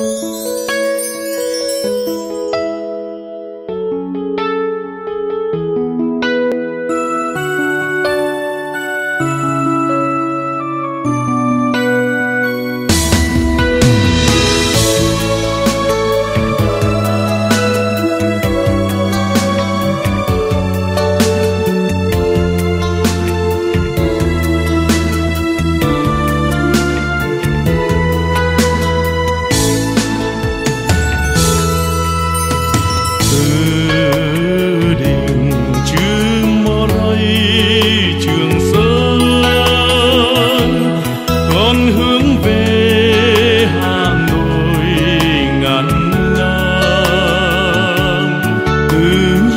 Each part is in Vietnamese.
Música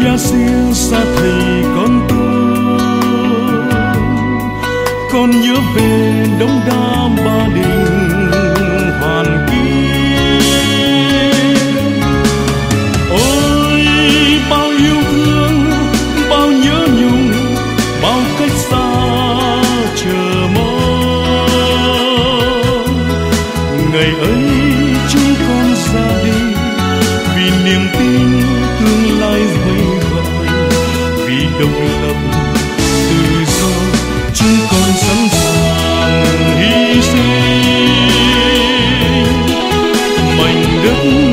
一消失 thì con tôi con nhớ về đống đa ba đình hoàn kiếm sẵn sàng hy sinh. Mảnh đất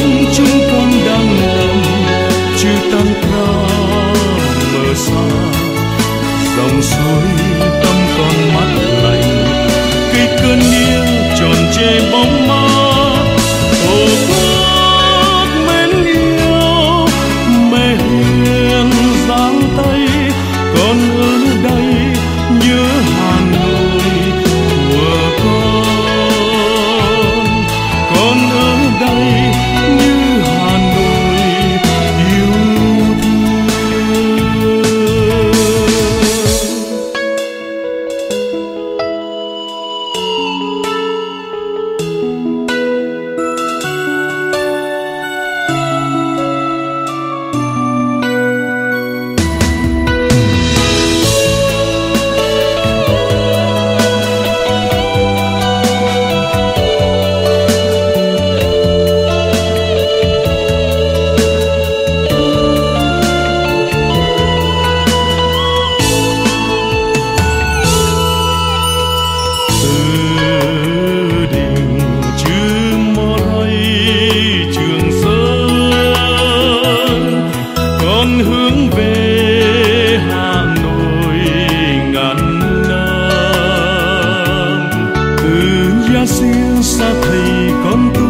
xuyên xa thầy con tôi.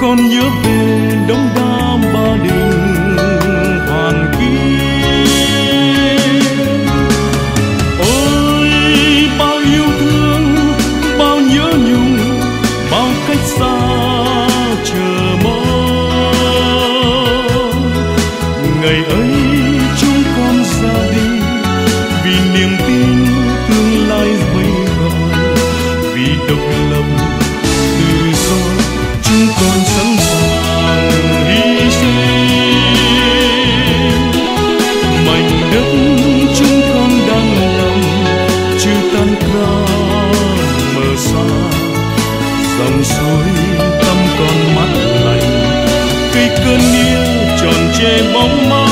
Con nhớ về đống đa ba đình hoàn kiếm. Ôi, bao yêu thương, bao nhớ nhung, bao cách xa chờ mong. Ngày ấy mong mỏi